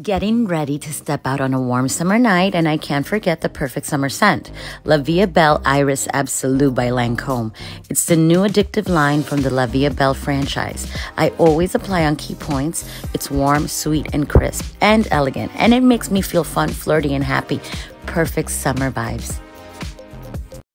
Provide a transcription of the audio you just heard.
Getting ready to step out on a warm summer night, and I can't forget the perfect summer scent La Vie Est Belle Iris Absolu by Lancôme. It's the new addictive line from the La Via Belle franchise. I always apply on key points. It's warm, sweet, and crisp, and elegant, and it makes me feel fun, flirty, and happy. Perfect summer vibes.